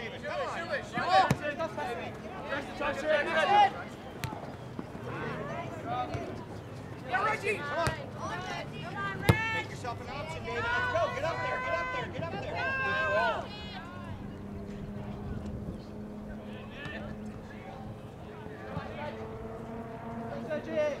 David. Come on. Shoot it, shoot it. Touch it, touch it. Yeah, Reggie. Come on. Make yourself an option, David. Let's go. Get up there. Get up there. Get up there. Go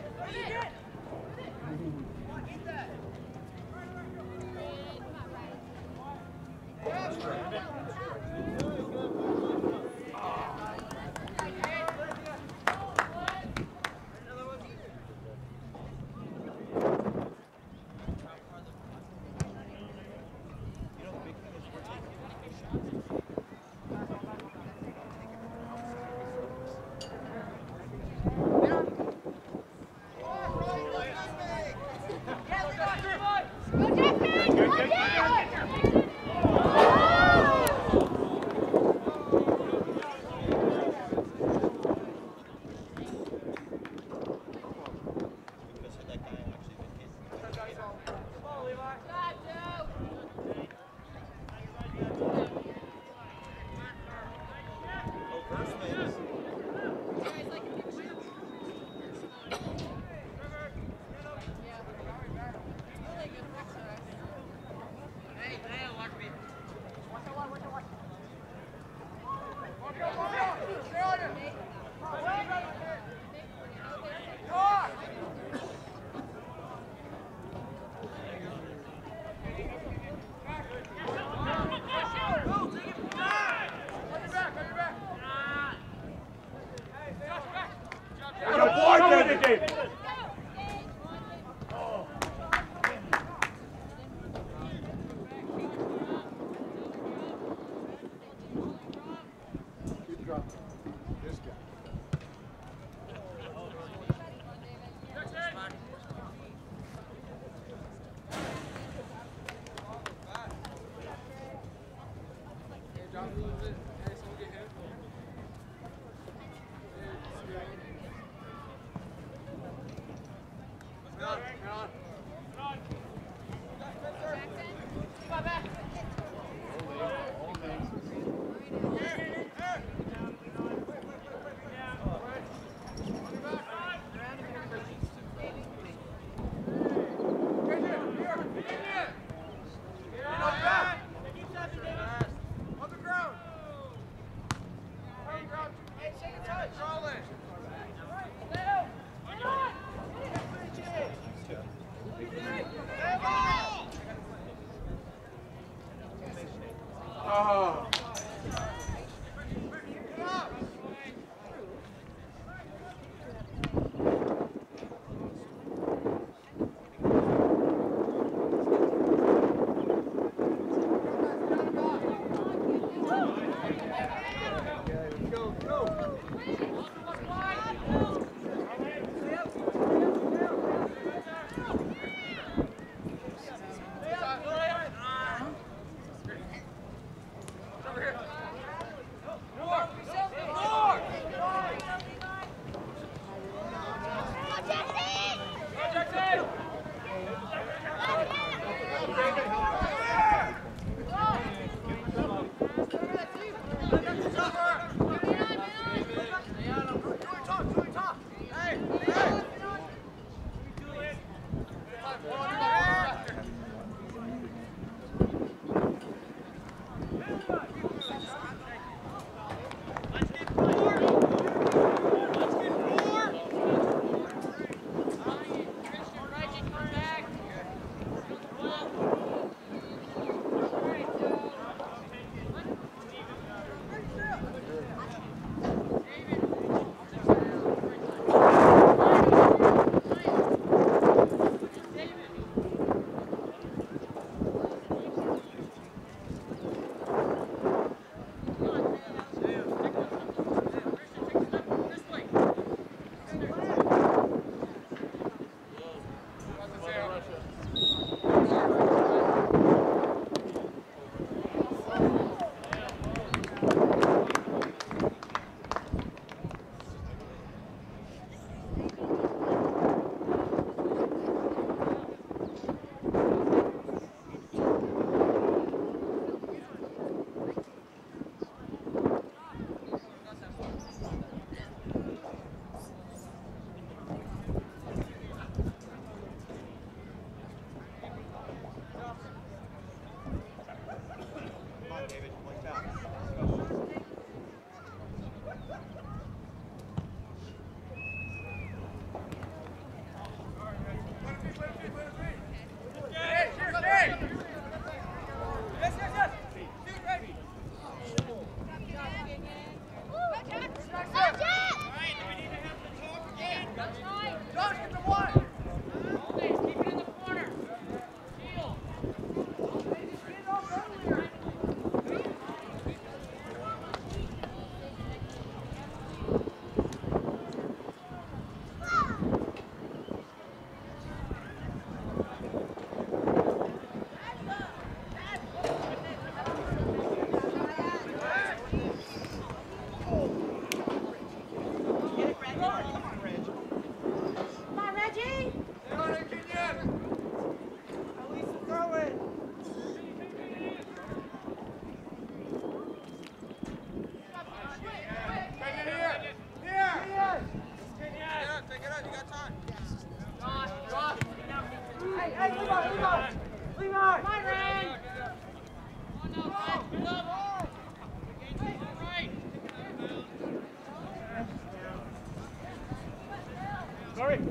Sorry.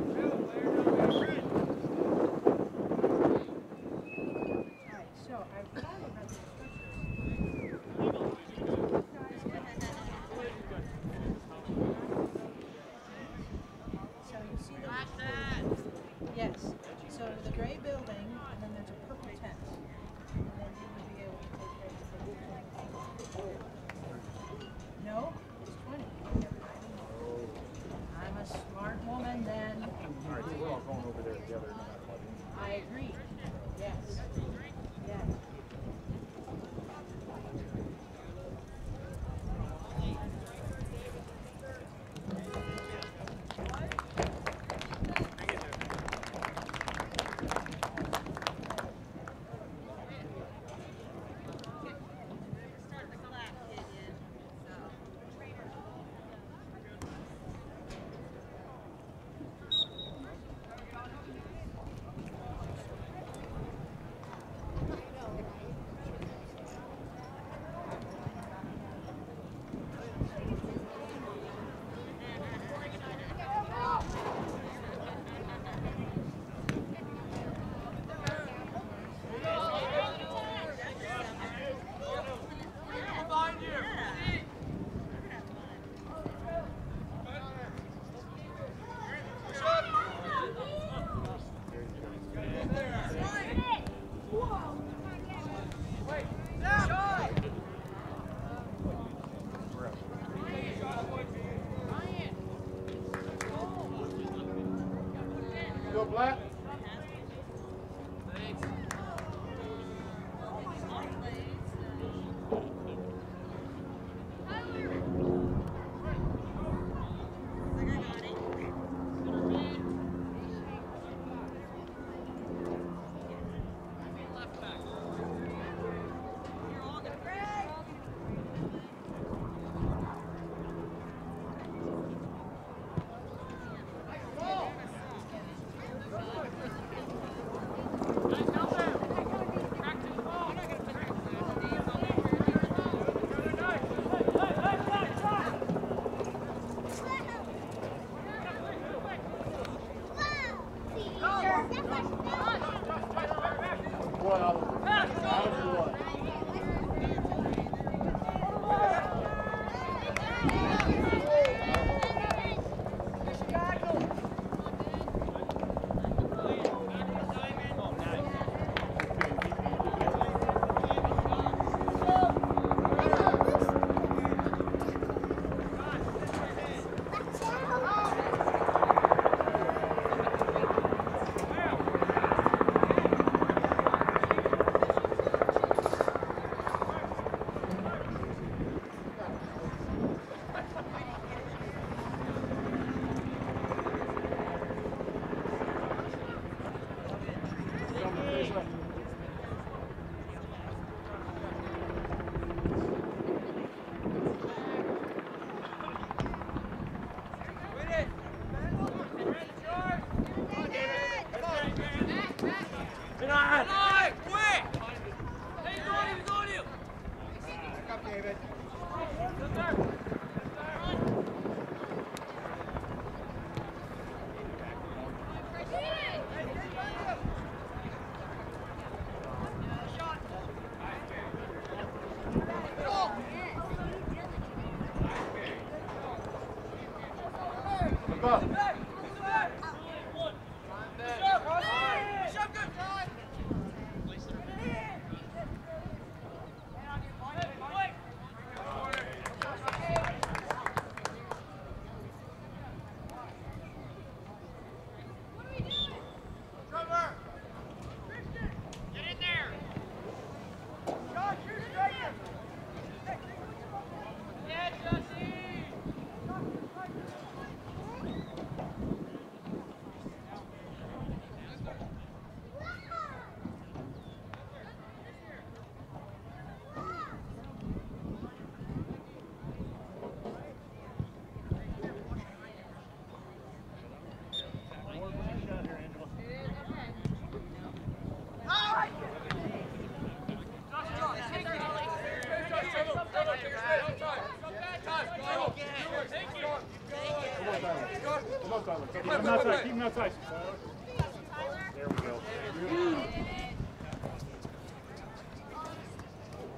Come on.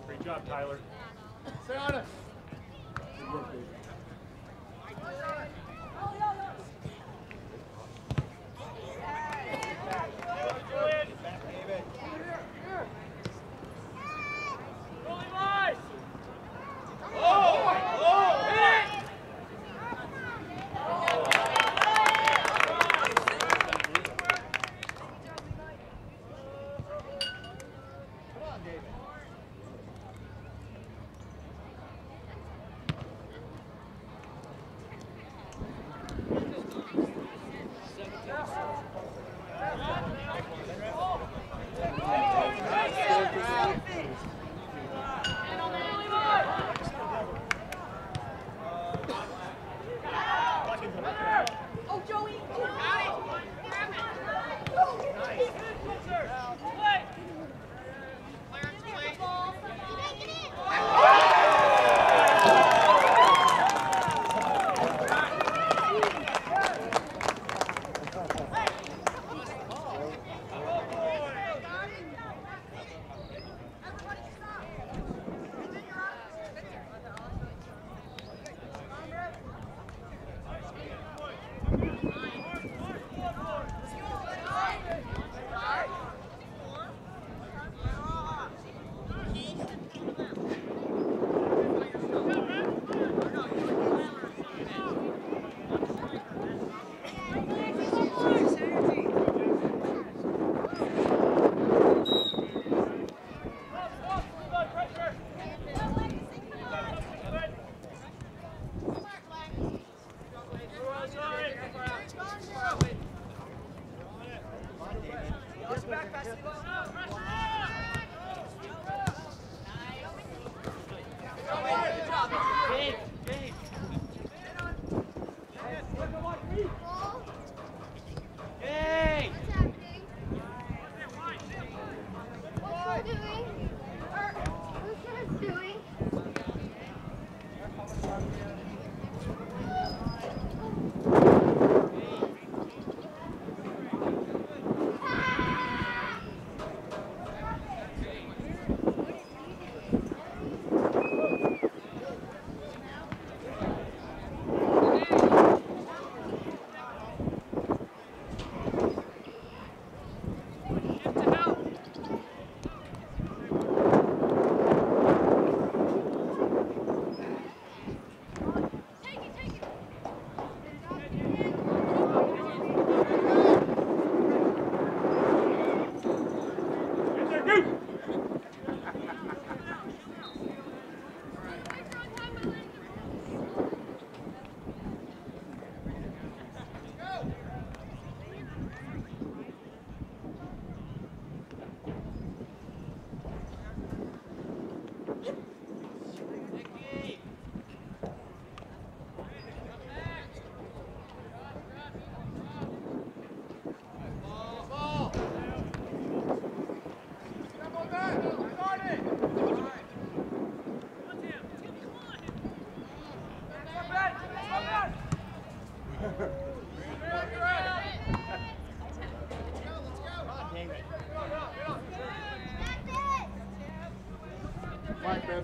Great job, Tyler. Stay on it.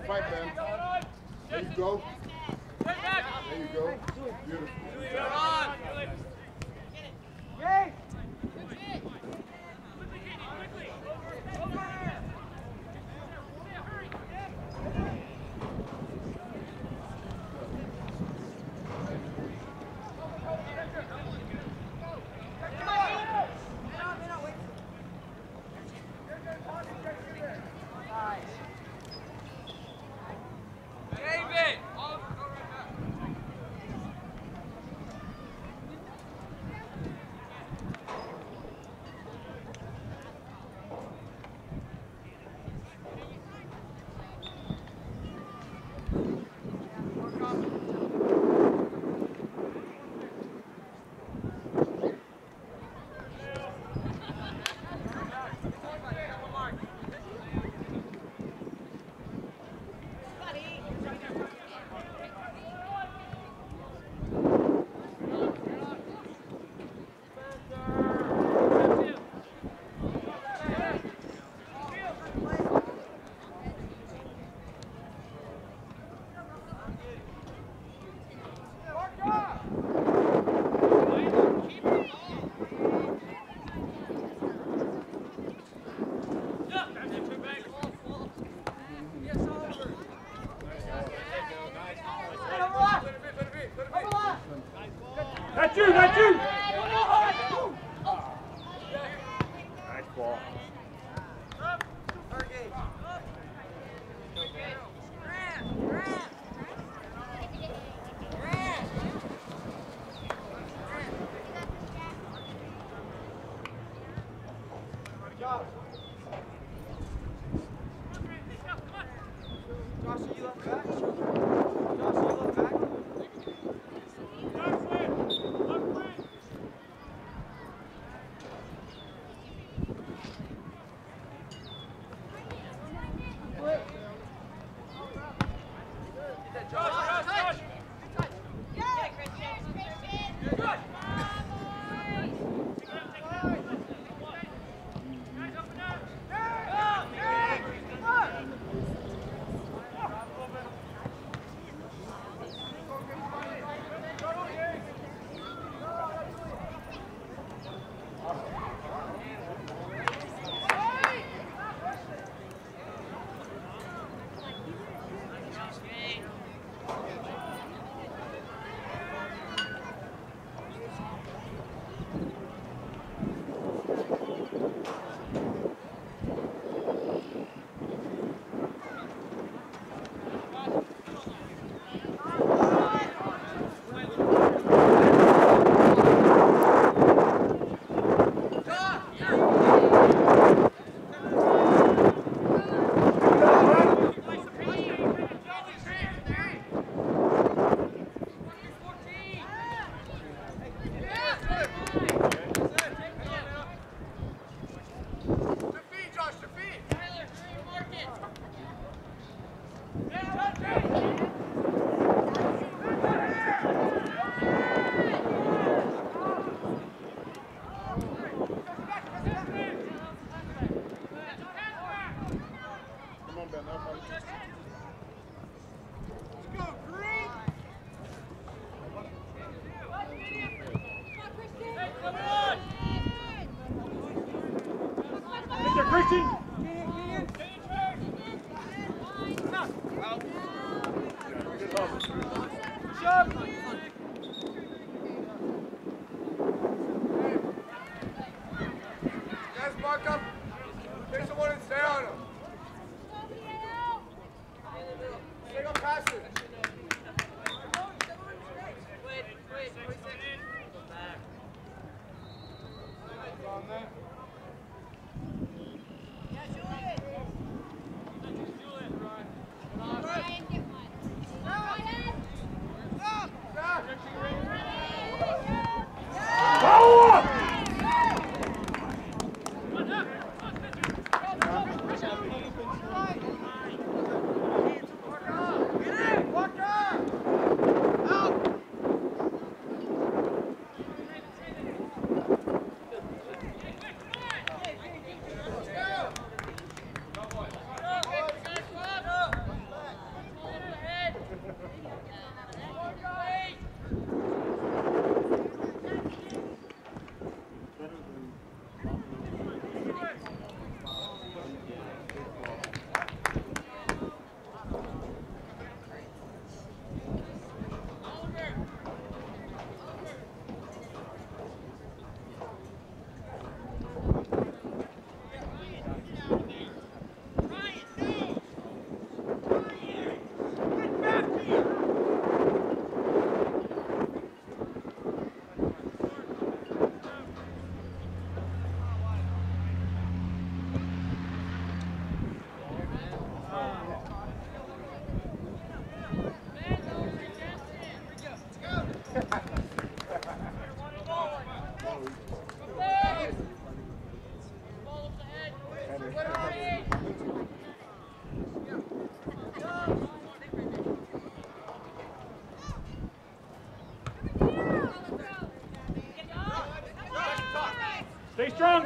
Fight, man. There you go.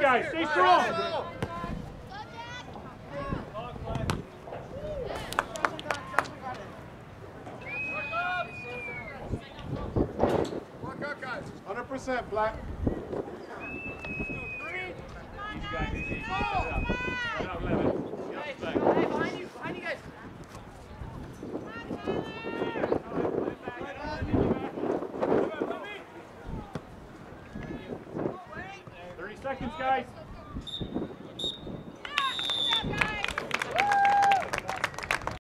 Guys. Stay strong.